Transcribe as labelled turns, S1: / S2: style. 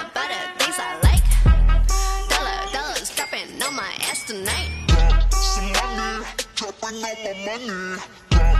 S1: I the things I like. Dollar, dollars dropping on my ass tonight.
S2: Drop some money, dropping on my money. Drop.